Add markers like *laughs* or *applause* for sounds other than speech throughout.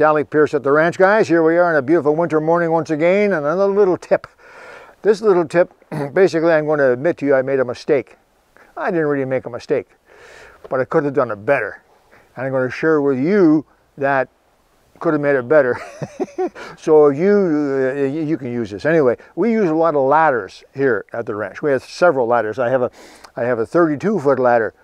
Alec Peirce at the ranch, guys. Here we are on a beautiful winter morning once again, and another little tip. This little tip, *clears throat* basically I'm going to admit to you I made a mistake. I didn't really make a mistake, but I could have done it better. And I'm going to share with you that could have made it better. *laughs* so you uh, you can use this anyway. We use a lot of ladders here at the ranch. We have several ladders. I have a I have a 32 foot ladder,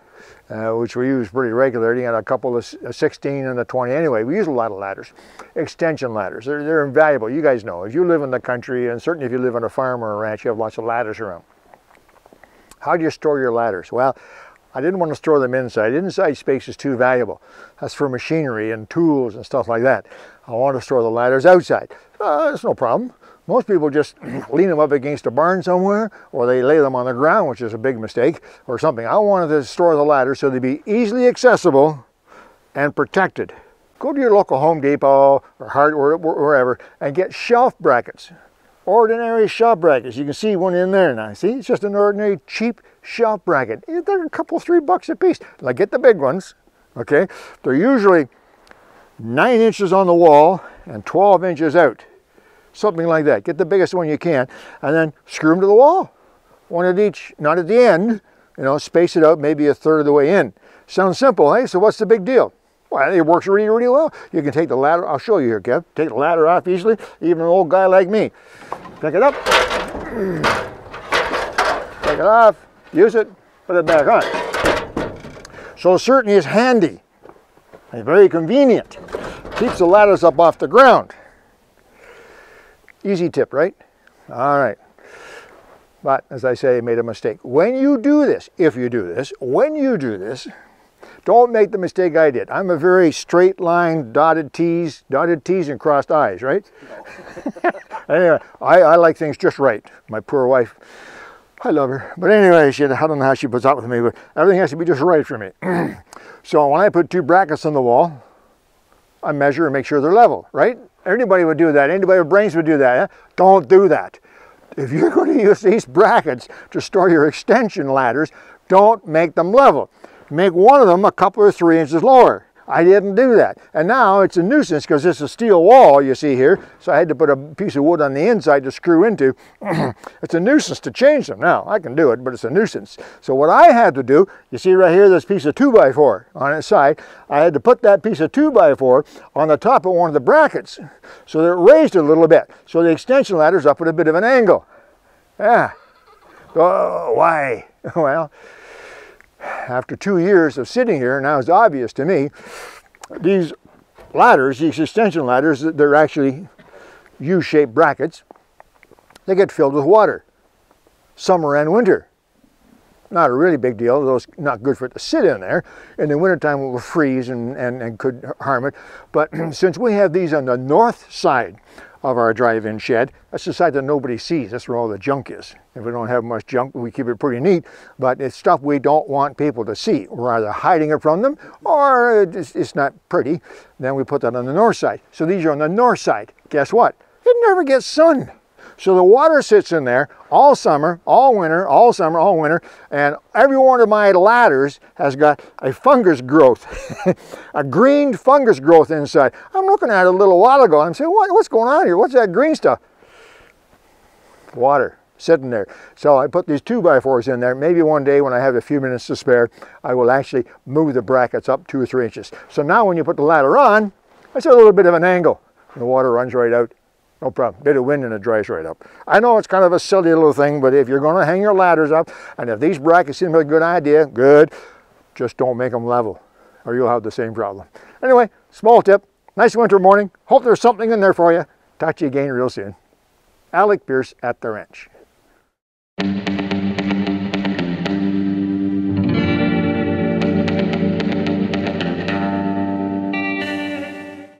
uh, which we use pretty regularly, and a couple of a 16 and a 20. Anyway, we use a lot of ladders, extension ladders. They're they're invaluable. You guys know if you live in the country, and certainly if you live on a farm or a ranch, you have lots of ladders around. How do you store your ladders? Well, I didn't want to store them inside. Inside space is too valuable. That's for machinery and tools and stuff like that. I want to store the ladders outside. Uh, that's no problem. Most people just *clears throat* lean them up against a barn somewhere or they lay them on the ground, which is a big mistake, or something. I wanted to store the ladder so they'd be easily accessible and protected. Go to your local Home Depot or Hardware, wherever, and get shelf brackets ordinary shelf brackets. You can see one in there now. See, it's just an ordinary cheap shelf bracket. Eh, they're a couple, three bucks a piece. Like get the big ones, okay? They're usually nine inches on the wall and 12 inches out. Something like that. Get the biggest one you can and then screw them to the wall. One at each, not at the end, you know, space it out maybe a third of the way in. Sounds simple, hey? So what's the big deal? Well, it works really, really well. You can take the ladder, I'll show you here, Kev. Take the ladder off easily, even an old guy like me. Pick it up, take it off, use it, put it back on. So certainly is handy and very convenient. Keeps the ladders up off the ground. Easy tip, right? All right. But as I say, I made a mistake. When you do this, if you do this, when you do this, don't make the mistake I did. I'm a very straight line, dotted T's, dotted T's and crossed I's, right? No. *laughs* anyway, I, I like things just right. My poor wife, I love her. But anyway, she, I don't know how she puts up with me, but everything has to be just right for me. *clears throat* so when I put two brackets on the wall, I measure and make sure they're level, right? Anybody would do that. Anybody with brains would do that. Don't do that. If you're *laughs* going to use these brackets to store your extension ladders, don't make them level make one of them a couple or three inches lower. I didn't do that. And now it's a nuisance because it's a steel wall you see here. So I had to put a piece of wood on the inside to screw into. *clears throat* it's a nuisance to change them. Now I can do it, but it's a nuisance. So what I had to do, you see right here, this piece of 2x4 on its side. I had to put that piece of 2x4 on the top of one of the brackets so that it raised a little bit. So the extension ladder's up at a bit of an angle. Yeah. Oh, why? *laughs* well, after two years of sitting here, now it's obvious to me, these ladders, these extension ladders, they're actually U-shaped brackets, they get filled with water, summer and winter. Not a really big deal, though it's not good for it to sit in there. In the wintertime it will freeze and, and, and could harm it. But *clears throat* since we have these on the north side of our drive-in shed. That's the side that nobody sees. That's where all the junk is. If we don't have much junk, we keep it pretty neat, but it's stuff we don't want people to see. We're either hiding it from them or it's, it's not pretty. Then we put that on the north side. So these are on the north side. Guess what? It never gets sun. So the water sits in there all summer, all winter, all summer, all winter, and every one of my ladders has got a fungus growth, *laughs* a green fungus growth inside. I'm looking at it a little while ago and I'm saying, what, what's going on here? What's that green stuff? Water sitting there. So I put these 2 by 4s in there. Maybe one day when I have a few minutes to spare, I will actually move the brackets up two or three inches. So now when you put the ladder on, it's a little bit of an angle. The water runs right out. No problem. Bit of wind and it dries right up. I know it's kind of a silly little thing, but if you're going to hang your ladders up, and if these brackets seem like a good idea, good. Just don't make them level, or you'll have the same problem. Anyway, small tip. Nice winter morning. Hope there's something in there for you. Talk to you again real soon. Alec Peirce at the Ranch.